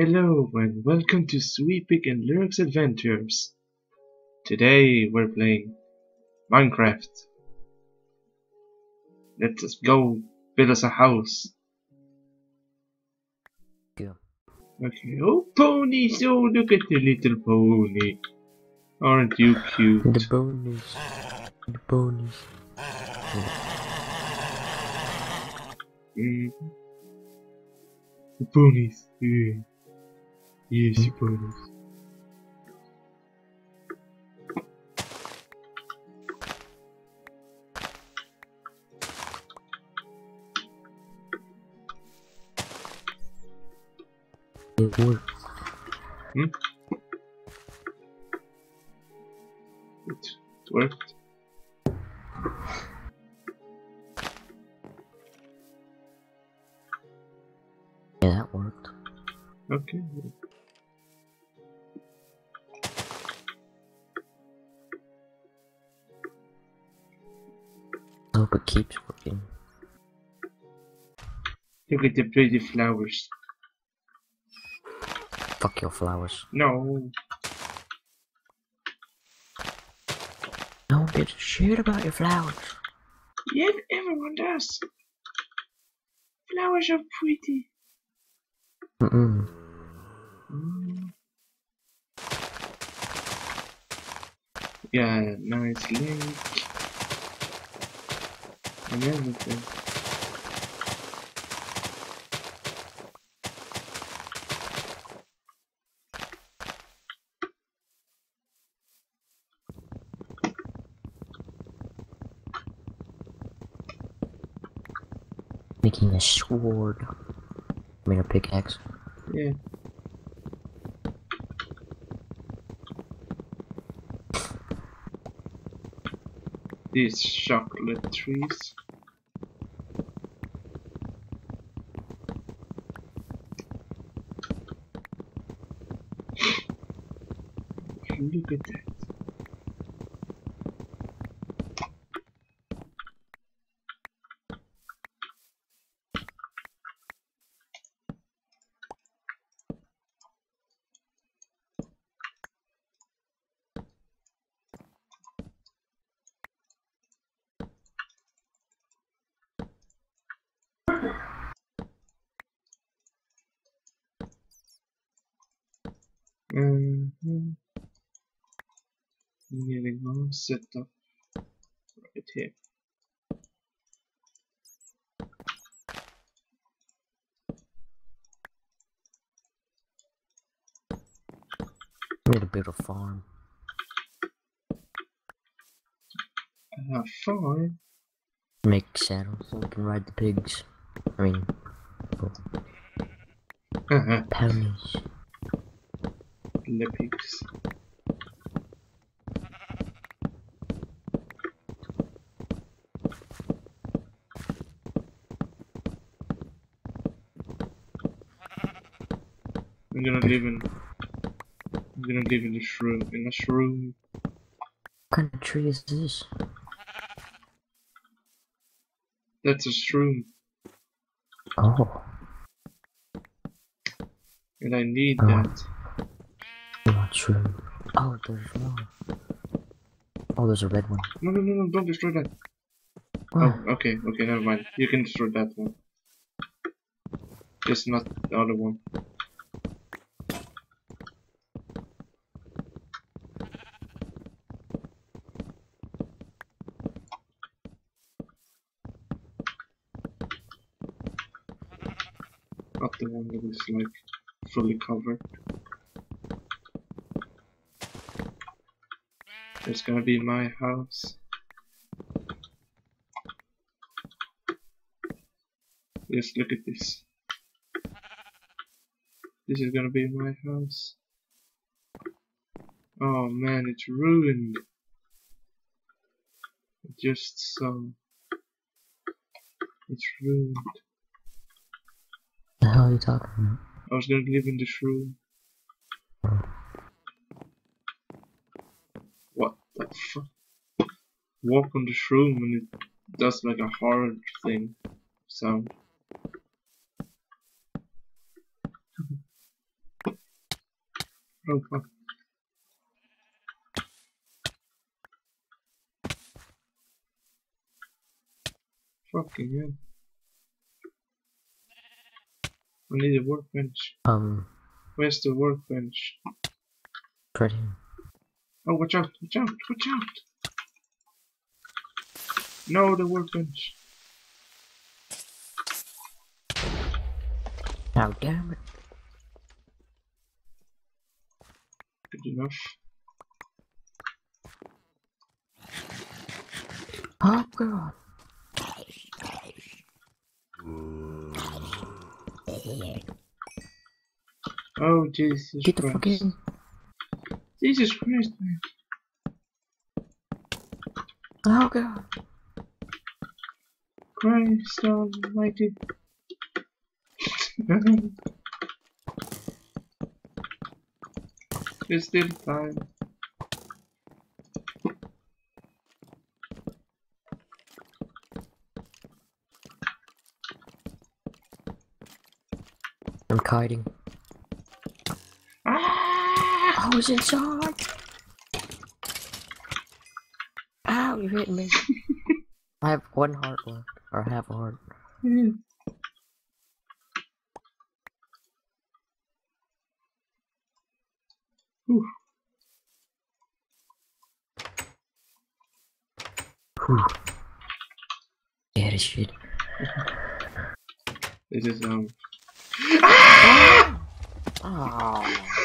Hello and welcome to Swepick and Leurics Adventures. Today we're playing Minecraft. Let's go build us a house. Go. Okay. Oh, ponies! Oh, look at the little pony. Aren't you cute? The bonus. The bonus. Mm. The ponies. Yeah. Yes, the hmm? ponies. It works. Hmm? It worked. Yeah, that worked. Okay. Keeps working. Look at the pretty flowers. Fuck your flowers. No. One gives a shit about your flowers. Yeah, everyone does. Flowers are pretty. Mm-mm. Mm. Yeah, nice lake. And. Making a sword. I mean a pickaxe. Yeah. These chocolate trees. Look at that. Set up right here. I'm gonna build a farm. Uh, fine. Make saddles so we can ride the pigs. I mean, Uh-huh. ponies. The pigs. I'm gonna live in. I'm gonna live in this room. In this room. What kind of tree is this? That's a shroom, Oh, and I need Oh. that. what tree? Oh, there's more. Oh, there's a red one. No, no, no, no! Don't destroy that. Oh, Oh, okay, okay, never mind. You can destroy that one. Just not the other one. Not the one that is like fully covered. It's gonna be my house. Just look at this. This is gonna be my house. Oh man, it's ruined. Just so. It's ruined. the hell are you talking about? I was gonna live in this room. What the fuck? Walk on the room and it does like a hard thing sound. Oh fuck. Fucking hell. I need a workbench. Um, Where's the workbench? here. Oh, watch out, watch out, watch out! No, the workbench. Now, damn it. Good enough. Oh, God. Oh, Jesus Get the Christ. fucking. Jesus Christ, man. Oh, God. Christ almighty. There's still time. I'm kiting. Ah! I was inside. Ow, you hit me. I have one heart left, or half a heart. Whew. Whew. Yeah, this shit. This is um. Oh. oh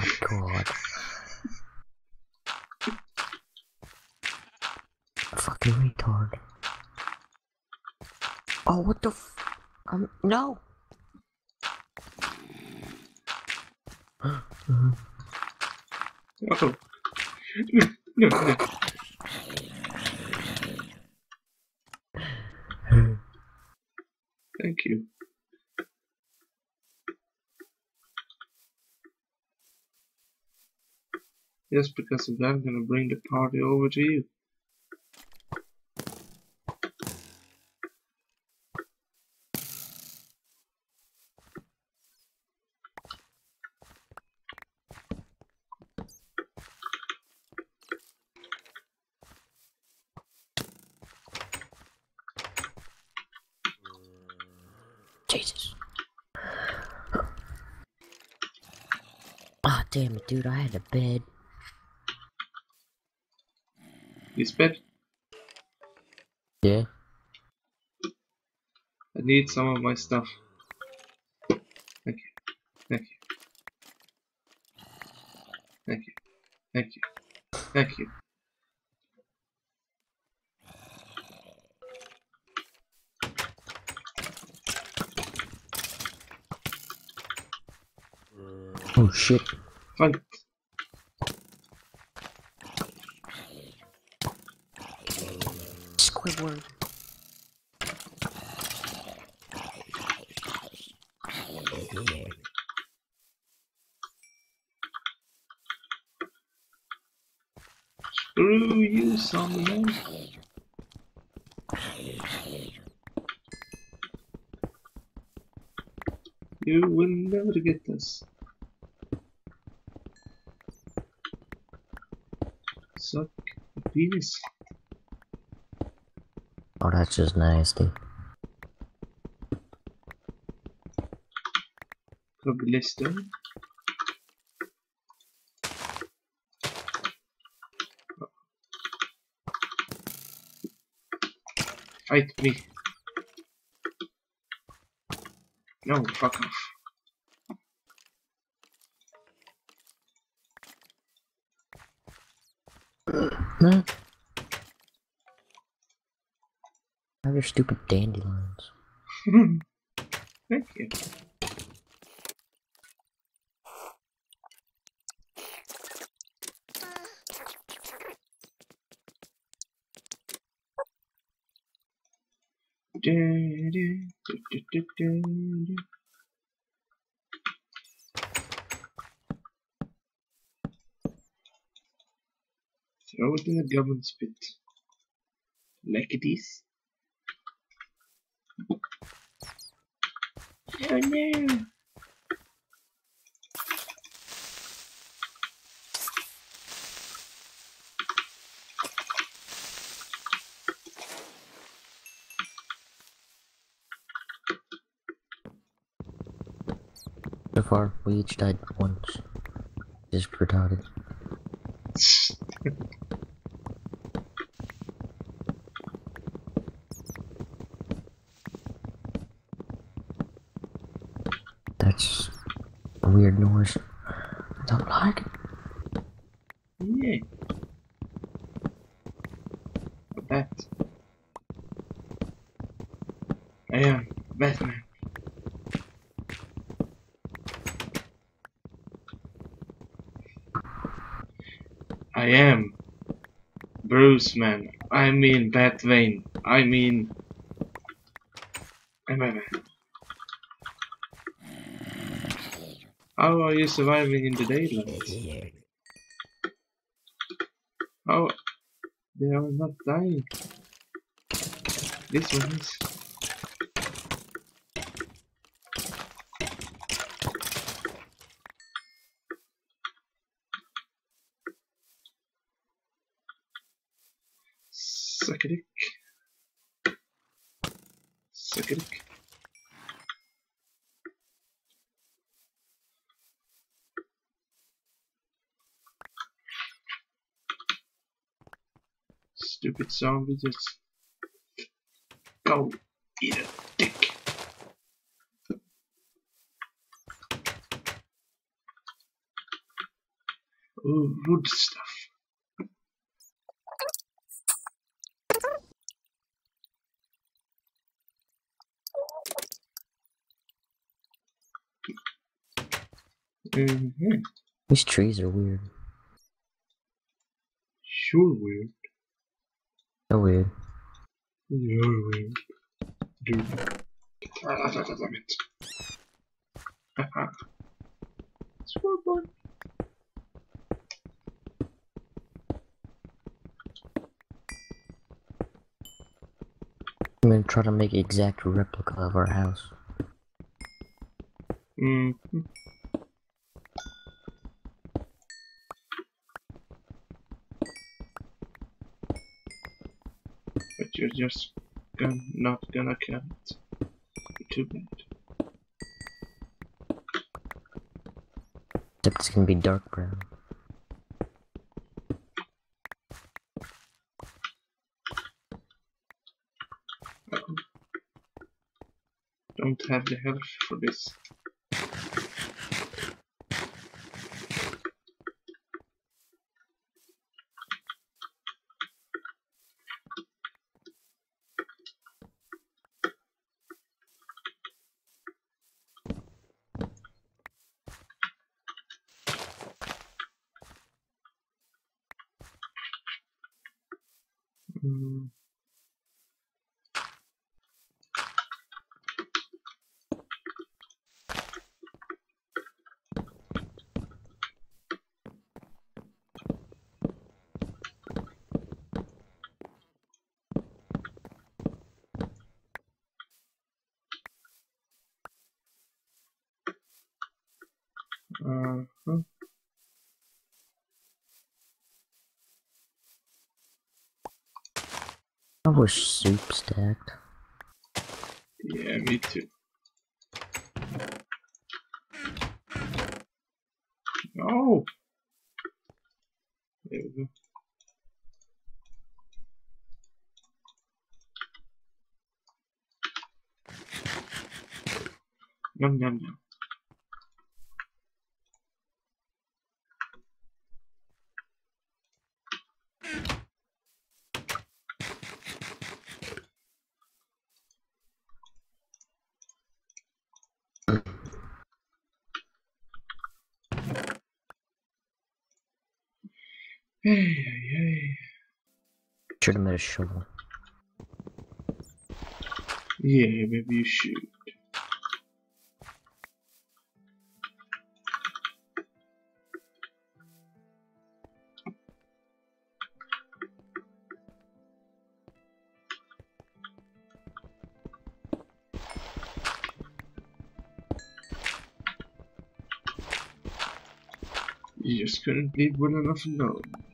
my god. Fucking retard. Oh, what the f- Um, no! Oh. No, no. Thank you. Just because I'm gonna bring the party over to you. Jesus. Ah, damn it, dude, I had a bed. This bed, Yeah? I need some of my stuff. Thank you. Thank you. Thank you. Thank you. Thank you. Oh shit. Fight. Squidward. Screw you, zombie man. You will never get this. Suck a penis. Oh, that's just nasty. Cobblestone. Fight me. No, fuck off. No. Have your stupid dandelions. Thank you. Dun. Throw it in the government's pit. Like it is. Oh no! Far, we each died once. Just retarded. That's a weird noise. I don't like it. yeah. A bat. I am Batman. I am Bruce man. I mean Batwayne. I mean Batman. How are you surviving in the daylight? How they are not dying. This one is. Suck a dick. Suck a dick. Stupid zombie just go eat a dick. Ooh, wood stuff. These trees are weird. Sure weird. So weird. You're weird. Dude. Ah, damn it. Haha. Scoreboard. I'm gonna try to make exact replica of our house. Mm-hmm. But you're just gon- not gonna count. Too bad. Except it's gonna be dark brown. Don't have the health for this. Mm. Uh-huh. I wish soup stacked. Yeah, me too. No. There we go. Yum yum yum. Shoot him with a shovel. Yeah, maybe you should. You just couldn't leave well enough alone.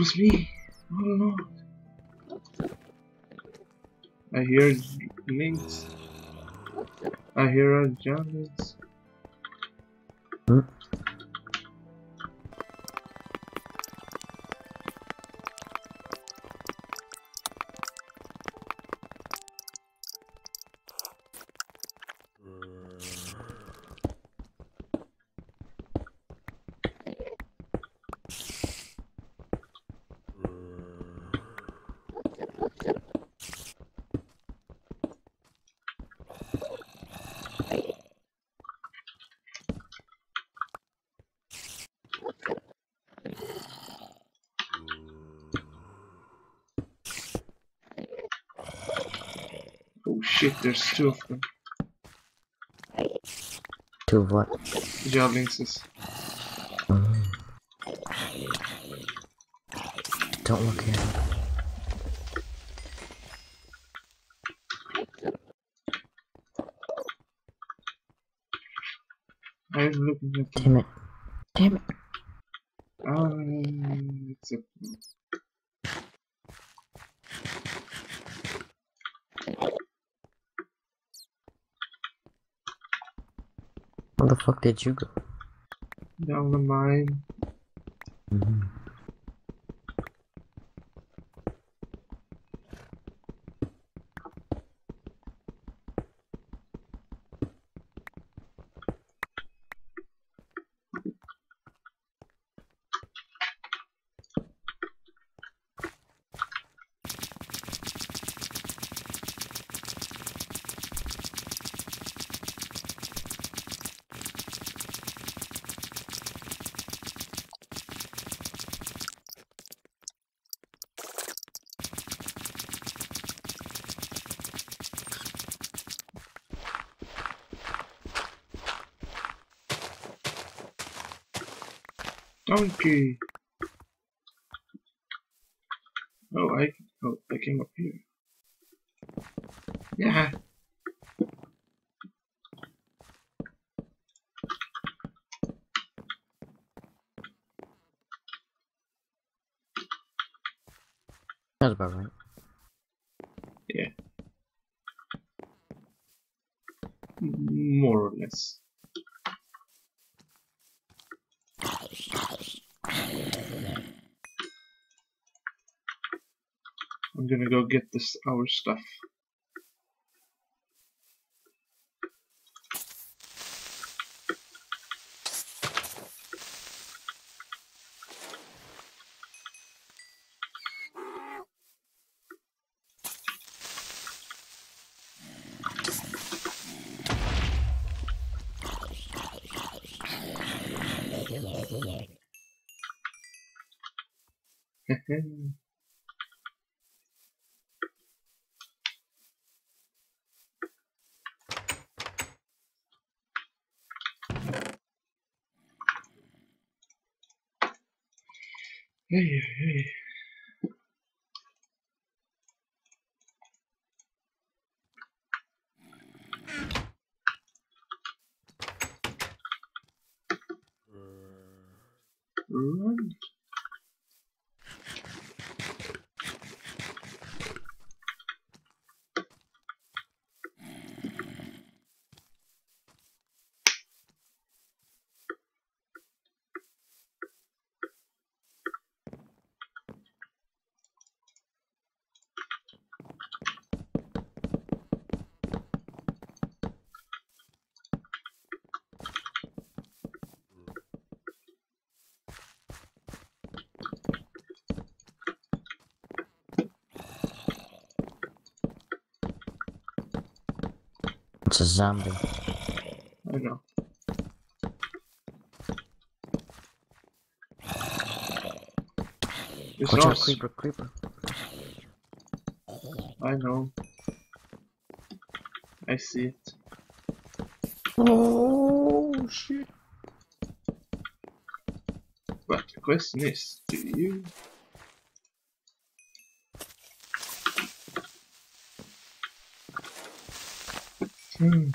It was me all along. I hear links. I hear a giants. Hmm? Shit, there's two of them. To what? Javelinses. Mm. Don't look at. I'm looking at them. Damn it. Damn it. Ah, it's a Where the fuck did you go? down the mine. Donkey! Oh, I, oh, I came up here. Yeah. That's about right. Yeah. More or less. I'm gonna go get this our stuff. Hey, hey. It's a zombie. I know. It's Watch out, creeper, creeper. I know. I see it. Oh shit. But the question is, do you? Hmm.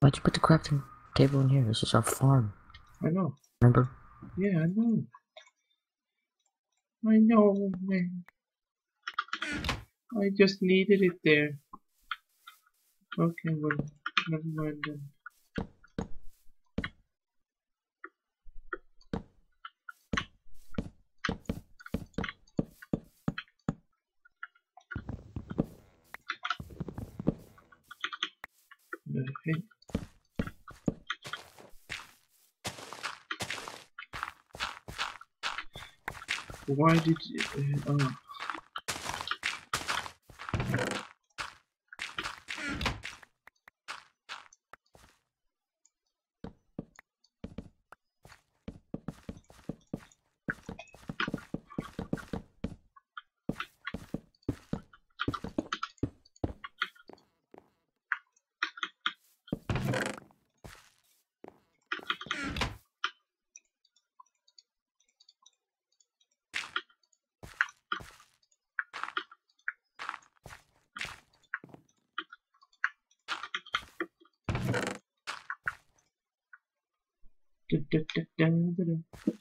Why'd you put the crafting table in here? This is our farm. I know. Remember? Yeah, I know. I know, man. I just needed it there. Okay, well, never mind then. Okay. Why did you, uh, oh. Da, da, da,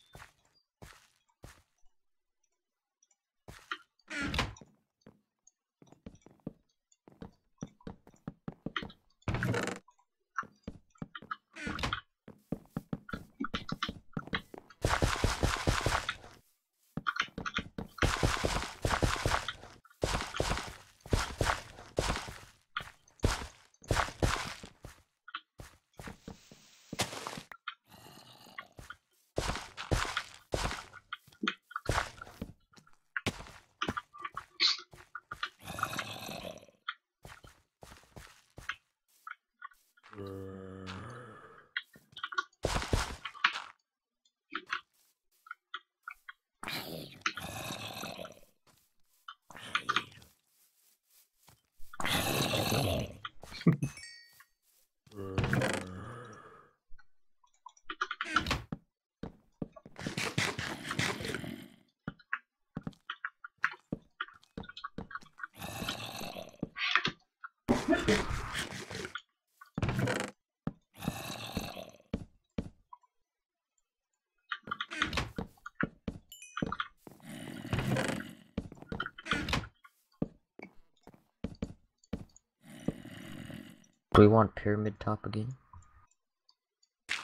Do we want pyramid top again?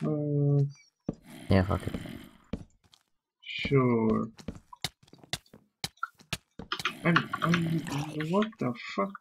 Uh, Yeah, fuck it. sure. I'm, I'm, what the fuck?